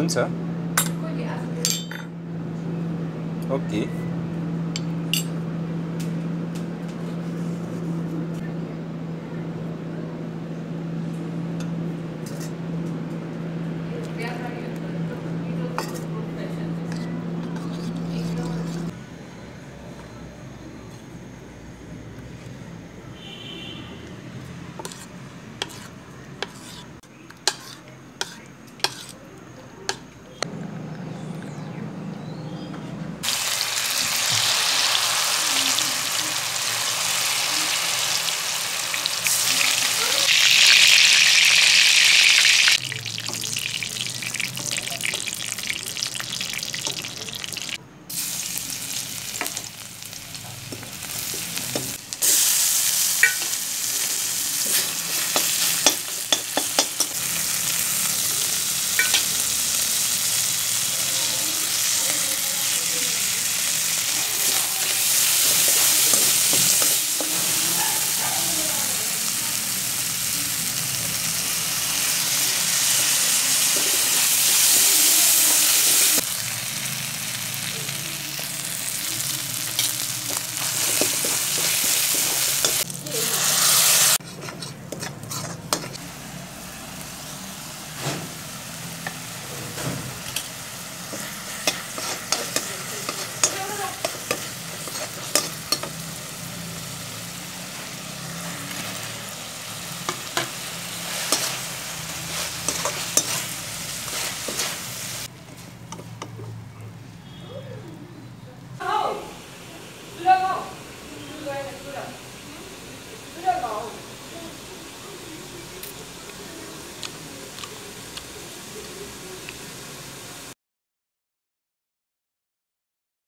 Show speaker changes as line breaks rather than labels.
हुन्छ ओके